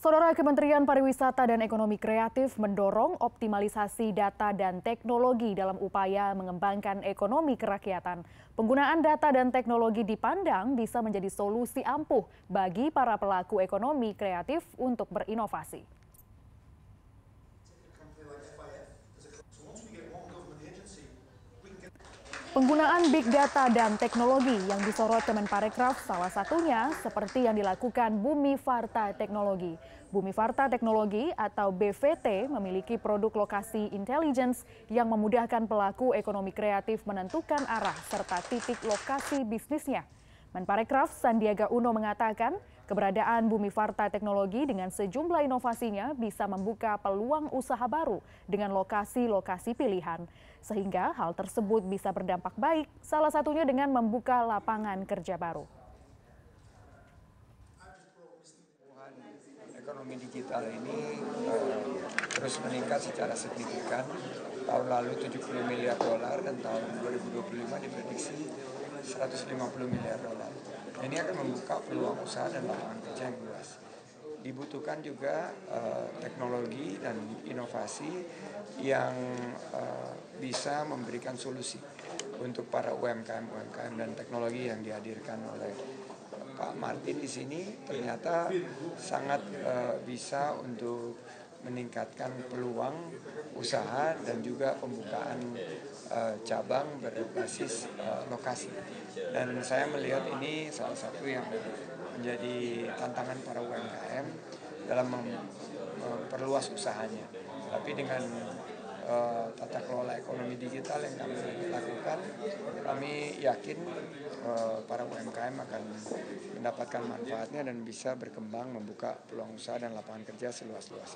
Saudara Kementerian Pariwisata dan Ekonomi Kreatif mendorong optimalisasi data dan teknologi dalam upaya mengembangkan ekonomi kerakyatan. Penggunaan data dan teknologi dipandang bisa menjadi solusi ampuh bagi para pelaku ekonomi kreatif untuk berinovasi. Penggunaan big data dan teknologi yang disorot Kemenparekraf salah satunya seperti yang dilakukan Bumi Farta Teknologi. Bumi Farta Teknologi atau BVT memiliki produk lokasi intelligence yang memudahkan pelaku ekonomi kreatif menentukan arah serta titik lokasi bisnisnya. Menparekraf Sandiaga Uno mengatakan keberadaan Bumi Farta Teknologi dengan sejumlah inovasinya bisa membuka peluang usaha baru dengan lokasi-lokasi pilihan. Sehingga hal tersebut bisa berdampak baik, salah satunya dengan membuka lapangan kerja baru. Ekonomi digital ini uh, terus meningkat secara signifikan. Tahun lalu 70 miliar dolar dan tahun 2025 diprediksi 150 miliar dolar. Ini akan membuka peluang usaha dan lapangan kerja yang luas. Dibutuhkan juga uh, teknologi dan inovasi yang uh, bisa memberikan solusi untuk para UMKM UMKM dan teknologi yang dihadirkan oleh Pak Martin di sini ternyata sangat uh, bisa untuk meningkatkan peluang usaha dan juga pembukaan uh, cabang berbasis uh, lokasi. Dan saya melihat ini salah satu yang menjadi tantangan para UMKM dalam memperluas usahanya. Tapi dengan uh, tata kelola ekonomi digital yang kami lakukan, kami yakin uh, para UMKM akan mendapatkan manfaatnya dan bisa berkembang membuka peluang usaha dan lapangan kerja seluas-luasnya.